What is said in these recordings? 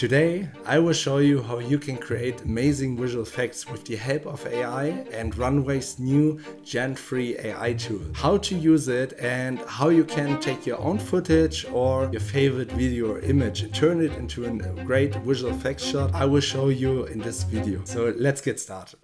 Today, I will show you how you can create amazing visual effects with the help of AI and Runway's new Gen 3 AI tool. How to use it and how you can take your own footage or your favorite video or image and turn it into a great visual effects shot, I will show you in this video. So let's get started.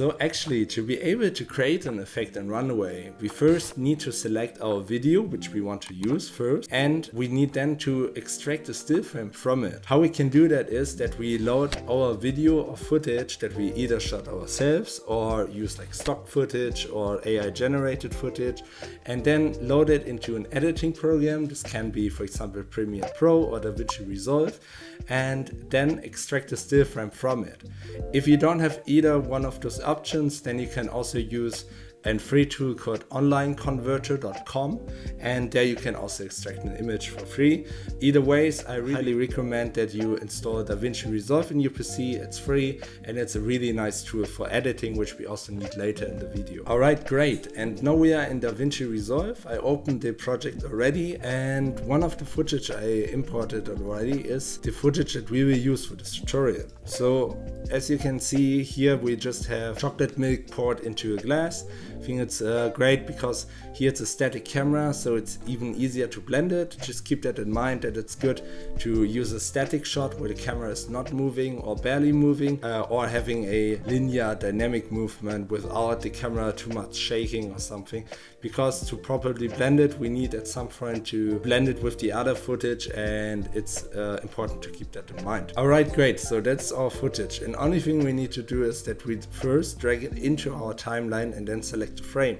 So actually, to be able to create an effect in Runway, we first need to select our video, which we want to use first, and we need then to extract a still frame from it. How we can do that is that we load our video or footage that we either shot ourselves or use like stock footage or AI generated footage, and then load it into an editing program. This can be, for example, Premiere Pro or DaVinci Resolve, and then extract a still frame from it. If you don't have either one of those options, then you can also use and free tool called onlineconverter.com and there you can also extract an image for free. Either ways, I really recommend that you install DaVinci Resolve in your PC. It's free and it's a really nice tool for editing, which we also need later in the video. All right, great. And now we are in DaVinci Resolve. I opened the project already and one of the footage I imported already is the footage that we will use for this tutorial. So as you can see here, we just have chocolate milk poured into a glass I think it's uh, great because here it's a static camera, so it's even easier to blend it. Just keep that in mind that it's good to use a static shot where the camera is not moving or barely moving uh, or having a linear dynamic movement without the camera too much shaking or something. Because to properly blend it, we need at some point to blend it with the other footage and it's uh, important to keep that in mind. Alright, great. So that's our footage. And only thing we need to do is that we first drag it into our timeline and then select the frame.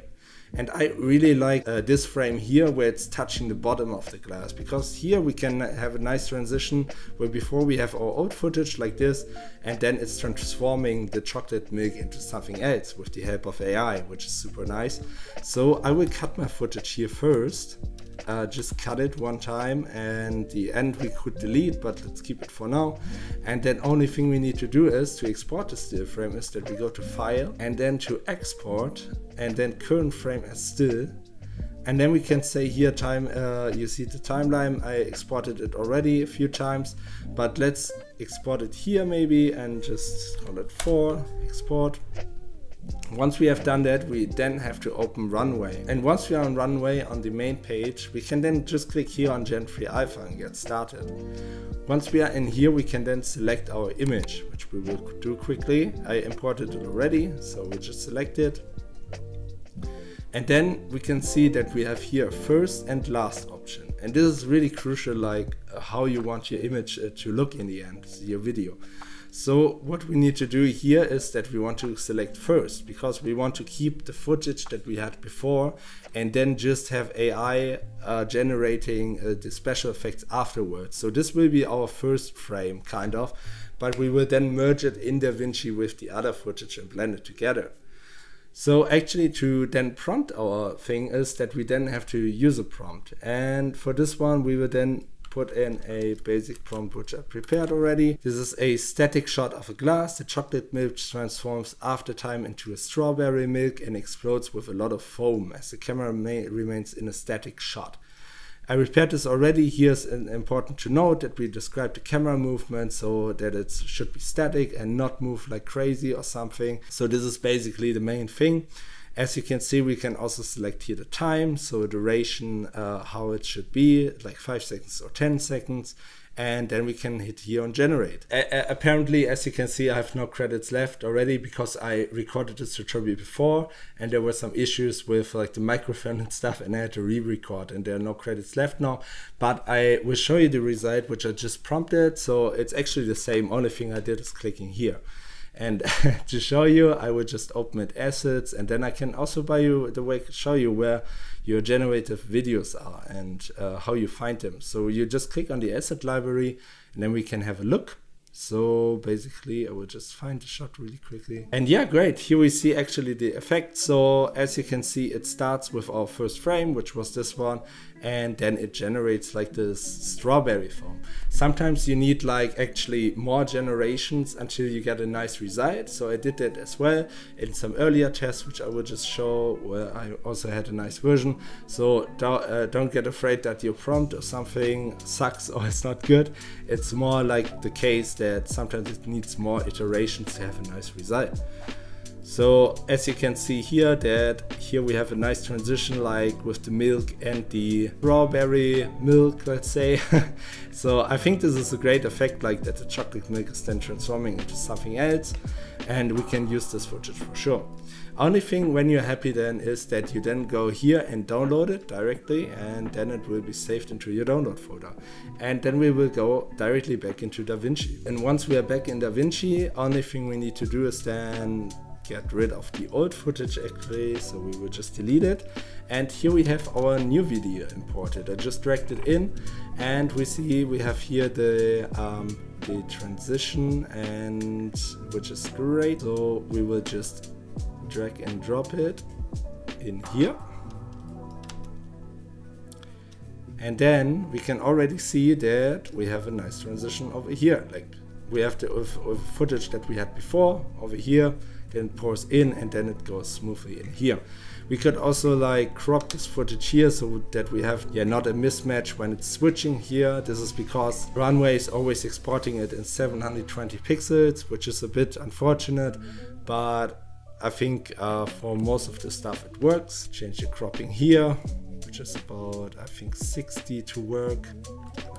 And I really like uh, this frame here where it's touching the bottom of the glass because here we can have a nice transition where before we have our old footage like this and then it's transforming the chocolate milk into something else with the help of AI, which is super nice. So I will cut my footage here first uh, just cut it one time and the end we could delete but let's keep it for now. And then only thing we need to do is to export the still frame is that we go to file and then to export and then current frame as still. And then we can say here time uh, you see the timeline. I exported it already a few times but let's export it here maybe and just call it 4 export once we have done that, we then have to open Runway. And once we are on Runway on the main page, we can then just click here on Gen 3 Alpha and get started. Once we are in here, we can then select our image, which we will do quickly. I imported it already, so we just select it. And then we can see that we have here first and last option. And this is really crucial, like how you want your image uh, to look in the end, your video. So what we need to do here is that we want to select first because we want to keep the footage that we had before and then just have AI uh, generating uh, the special effects afterwards. So this will be our first frame kind of, but we will then merge it in DaVinci with the other footage and blend it together. So actually to then prompt our thing is that we then have to use a prompt. And for this one, we will then put in a basic prompt which I prepared already. This is a static shot of a glass. The chocolate milk transforms after time into a strawberry milk and explodes with a lot of foam as the camera remains in a static shot. I prepared this already. Here's an important to note that we describe the camera movement so that it should be static and not move like crazy or something. So this is basically the main thing. As you can see, we can also select here the time, so duration, uh, how it should be, like 5 seconds or 10 seconds. And then we can hit here on generate. A apparently, as you can see, I have no credits left already because I recorded this tutorial before and there were some issues with like the microphone and stuff and I had to re-record and there are no credits left now. But I will show you the result which I just prompted. So it's actually the same. Only thing I did is clicking here. And to show you, I will just open it assets and then I can also you the way show you where your generative videos are and uh, how you find them. So you just click on the asset library and then we can have a look. So basically I will just find the shot really quickly. And yeah, great. Here we see actually the effect. So as you can see, it starts with our first frame, which was this one. And then it generates like this strawberry foam. Sometimes you need like actually more generations until you get a nice result. So I did that as well in some earlier tests, which I will just show where I also had a nice version. So don't, uh, don't get afraid that your prompt or something sucks or it's not good. It's more like the case that sometimes it needs more iterations to have a nice result. So as you can see here that here we have a nice transition like with the milk and the strawberry milk let's say. so I think this is a great effect like that the chocolate milk is then transforming into something else and we can use this footage for sure. Only thing when you're happy then is that you then go here and download it directly and then it will be saved into your download folder. And then we will go directly back into DaVinci. And once we are back in DaVinci, only thing we need to do is then get rid of the old footage actually, so we will just delete it. And here we have our new video imported. I just dragged it in and we see we have here the, um, the transition and which is great. So we will just drag and drop it in here. And then we can already see that we have a nice transition over here. Like we have the footage that we had before over here then pours in and then it goes smoothly in here. We could also like crop this footage here so that we have yeah not a mismatch when it's switching here. This is because Runway is always exporting it in 720 pixels, which is a bit unfortunate, but I think uh, for most of the stuff it works. Change the cropping here, which is about I think 60 to work.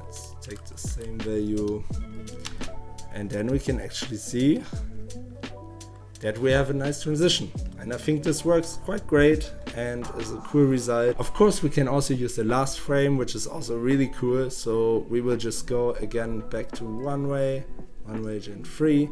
Let's take the same value and then we can actually see that we have a nice transition. And I think this works quite great and is a cool result. Of course, we can also use the last frame, which is also really cool. So we will just go again back to Runway, one way gen 3.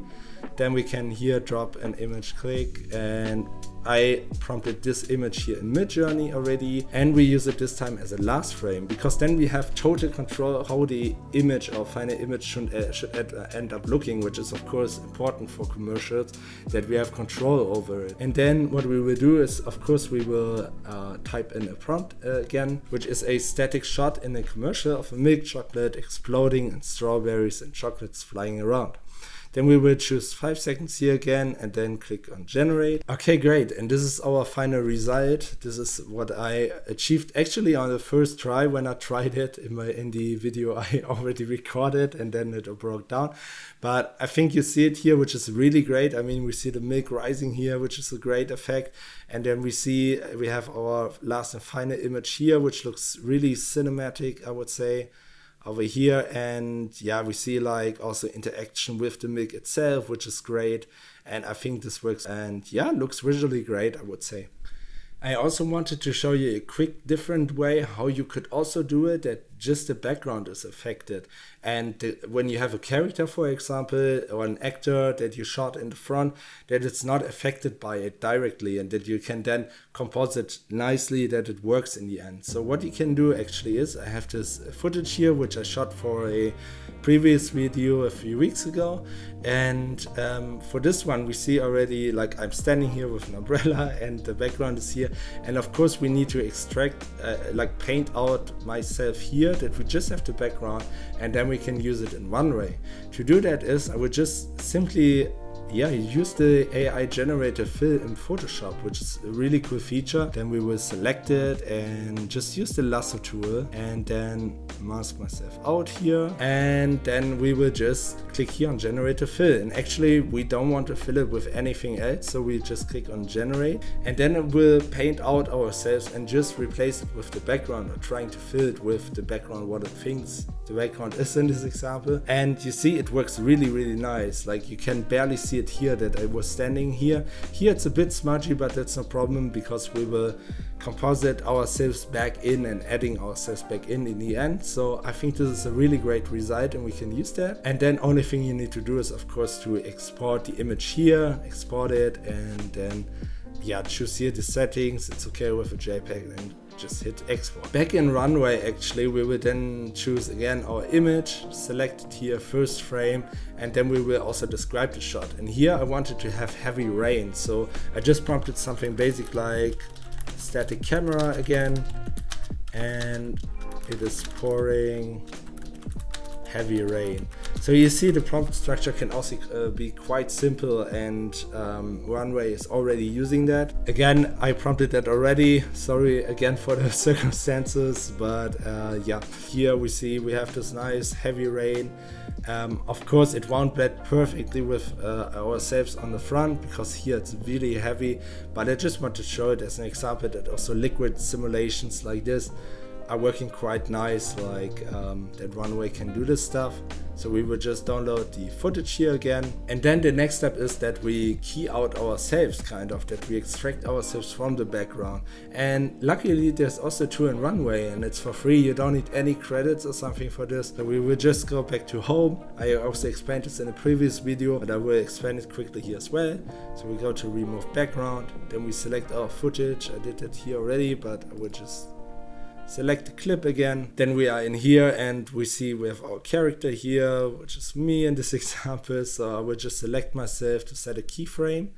Then we can here drop an image click and I prompted this image here in Midjourney already and we use it this time as a last frame because then we have total control how the image or final image should, uh, should uh, end up looking which is of course important for commercials that we have control over it. And then what we will do is of course we will uh, type in a prompt uh, again which is a static shot in a commercial of a milk chocolate exploding and strawberries and chocolates flying around. Then we will choose five seconds here again and then click on generate. Okay, great. And this is our final result. This is what I achieved actually on the first try when I tried it in my in the video I already recorded and then it broke down. But I think you see it here, which is really great. I mean, we see the milk rising here, which is a great effect. And then we see we have our last and final image here, which looks really cinematic, I would say over here. And yeah we see like also interaction with the milk itself which is great. And i think this works and yeah looks visually great i would say. I also wanted to show you a quick different way how you could also do it that just the background is affected. And the, when you have a character, for example, or an actor that you shot in the front, that it's not affected by it directly and that you can then composite nicely that it works in the end. So what you can do actually is I have this footage here, which I shot for a previous video a few weeks ago. And um, for this one, we see already like I'm standing here with an umbrella and the background is here. And of course we need to extract, uh, like paint out myself here that we just have the background and then we can use it in Runway. To do that is I would just simply yeah, use the AI generative fill in Photoshop, which is a really cool feature. Then we will select it and just use the lasso tool and then mask myself out here. And then we will just click here on generate a fill. And actually we don't want to fill it with anything else. So we just click on generate and then it will paint out ourselves and just replace it with the background or trying to fill it with the background what it thinks the background is in this example. And you see it works really, really nice. Like you can barely see it here that I was standing here. Here it's a bit smudgy, but that's no problem because we will composite ourselves back in and adding ourselves back in in the end. So I think this is a really great result and we can use that. And then only thing you need to do is of course to export the image here, export it and then yeah, choose here the settings. It's okay with a JPEG and just hit export. Back in Runway actually we will then choose again our image, select it here first frame and then we will also describe the shot. And here I wanted to have heavy rain so I just prompted something basic like static camera again and it is pouring heavy rain. So you see the prompt structure can also uh, be quite simple and um, Runway is already using that. Again, I prompted that already. Sorry again for the circumstances, but uh, yeah, here we see we have this nice heavy rain. Um, of course, it won't blend perfectly with uh, ourselves on the front because here it's really heavy, but I just want to show it as an example that also liquid simulations like this are working quite nice like um, that runway can do this stuff. So we will just download the footage here again. And then the next step is that we key out ourselves kind of that we extract ourselves from the background. And luckily there's also two in runway and it's for free. You don't need any credits or something for this. So we will just go back to home. I also explained this in a previous video but I will explain it quickly here as well. So we go to remove background. Then we select our footage. I did that here already but I will just select the clip again. Then we are in here and we see we have our character here, which is me in this example. So I will just select myself to set a keyframe.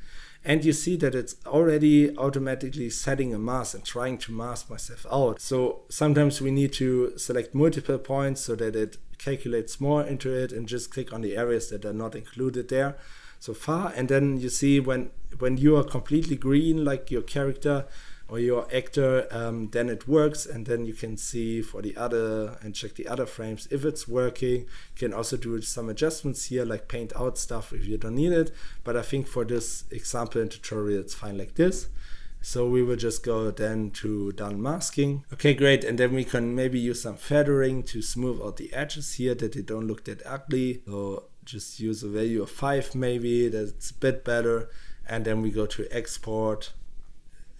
And you see that it's already automatically setting a mask and trying to mask myself out. So sometimes we need to select multiple points so that it calculates more into it and just click on the areas that are not included there so far. And then you see when when you are completely green like your character, or your actor, um, then it works. And then you can see for the other and check the other frames if it's working. You can also do some adjustments here, like paint out stuff if you don't need it. But I think for this example and tutorial, it's fine like this. So we will just go then to done masking. Okay, great. And then we can maybe use some feathering to smooth out the edges here that they don't look that ugly. So just use a value of five maybe, that's a bit better. And then we go to export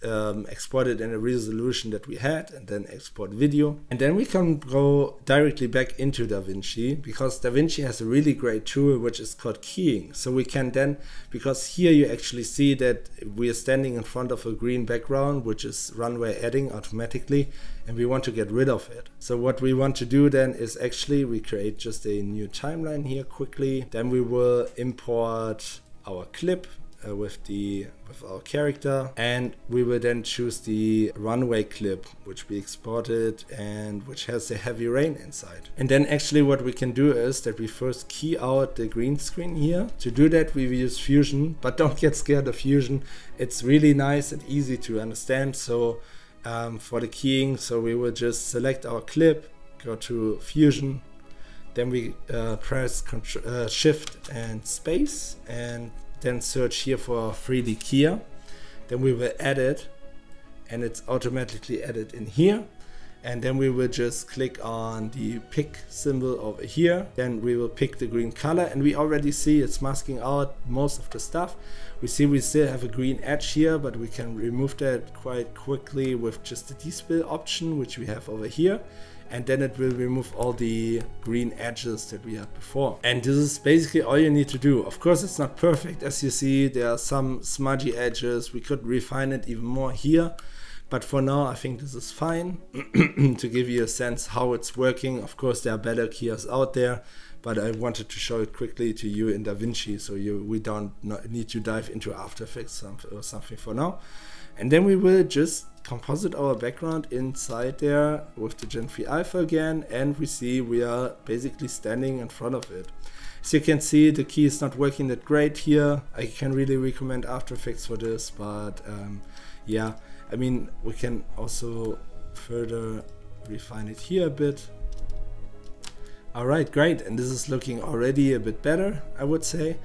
um, export it in a resolution that we had and then export video. And then we can go directly back into DaVinci because DaVinci has a really great tool which is called keying. So we can then, because here you actually see that we are standing in front of a green background which is runway adding automatically and we want to get rid of it. So what we want to do then is actually we create just a new timeline here quickly. Then we will import our clip uh, with the with our character. And we will then choose the runway clip which we exported and which has the heavy rain inside. And then actually what we can do is that we first key out the green screen here. To do that we use fusion but don't get scared of fusion. It's really nice and easy to understand. So um, for the keying so we will just select our clip go to fusion. Then we uh, press uh, shift and space and then search here for 3D keyer. Then we will add it and it's automatically added in here. And then we will just click on the pick symbol over here. Then we will pick the green color and we already see it's masking out most of the stuff. We see we still have a green edge here, but we can remove that quite quickly with just the despill option, which we have over here and then it will remove all the green edges that we had before. And this is basically all you need to do. Of course, it's not perfect. As you see, there are some smudgy edges. We could refine it even more here. But for now, I think this is fine to give you a sense how it's working. Of course, there are better keyers out there, but I wanted to show it quickly to you in DaVinci so you we don't need to dive into After Effects or something for now. And then we will just composite our background inside there with the Gen 3 Alpha again and we see we are basically standing in front of it. As you can see the key is not working that great here. I can really recommend After Effects for this but um, yeah I mean we can also further refine it here a bit. Alright great and this is looking already a bit better I would say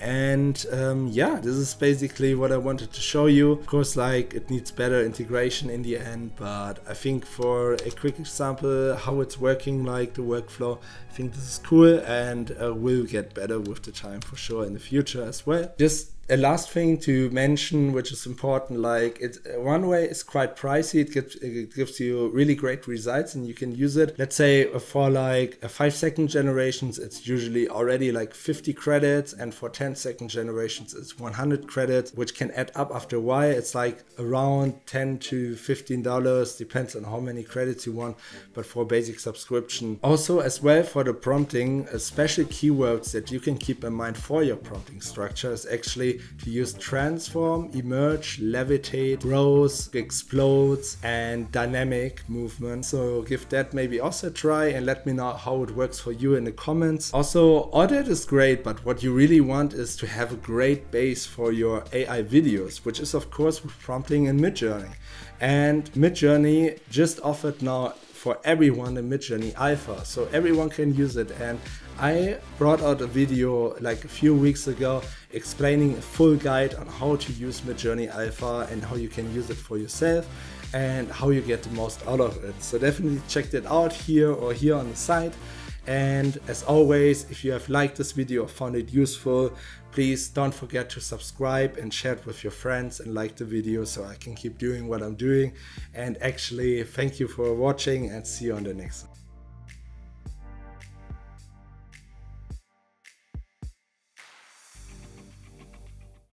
and um, yeah this is basically what I wanted to show you. Of course like it needs better integration in the end but I think for a quick example how it's working like the workflow I think this is cool and uh, will get better with the time for sure in the future as well. Just a last thing to mention, which is important, like it uh, way is quite pricey. It gives it gives you really great results, and you can use it. Let's say for like a five second generations, it's usually already like 50 credits, and for 10 second generations, it's 100 credits, which can add up after a while. It's like around 10 to 15 dollars, depends on how many credits you want. But for basic subscription, also as well for the prompting, special keywords that you can keep in mind for your prompting structure is actually to use transform, emerge, levitate, rose, explodes, and dynamic movement. So give that maybe also a try and let me know how it works for you in the comments. Also, that is great, but what you really want is to have a great base for your AI videos, which is of course prompting in Midjourney. And Midjourney just offered now for everyone in Midjourney Alpha, so everyone can use it. And I brought out a video like a few weeks ago explaining a full guide on how to use Midjourney Alpha and how you can use it for yourself and how you get the most out of it. So definitely check that out here or here on the site. And as always, if you have liked this video or found it useful, please don't forget to subscribe and share it with your friends and like the video so I can keep doing what I'm doing. And actually, thank you for watching and see you on the next one.